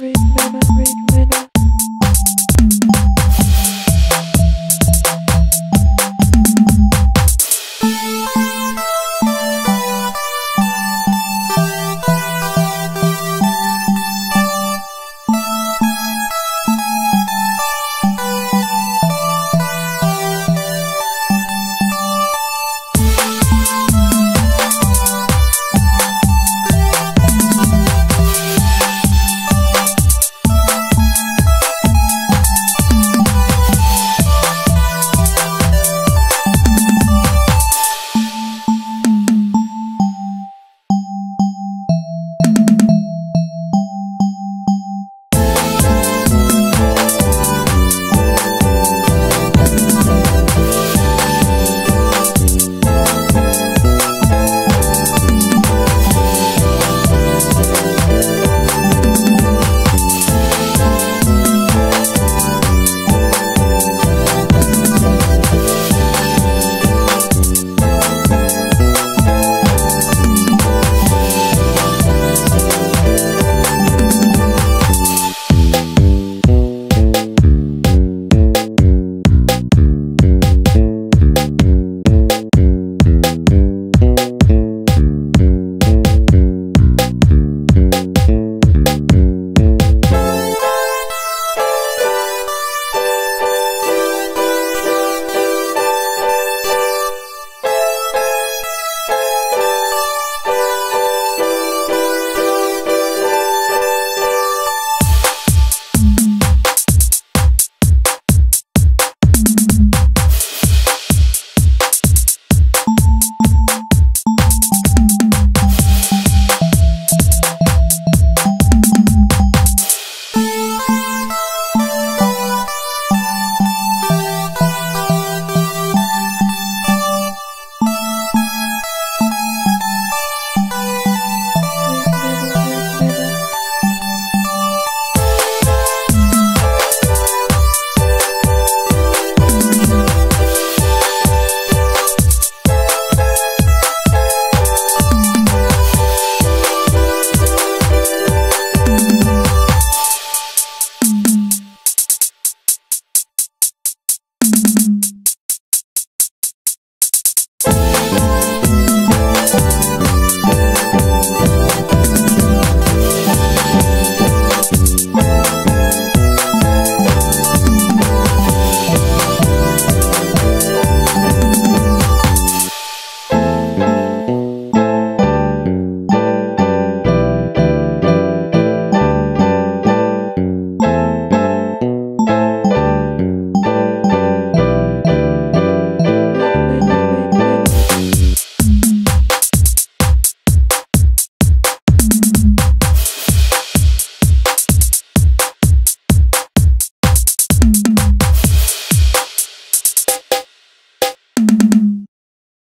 Remember, remember.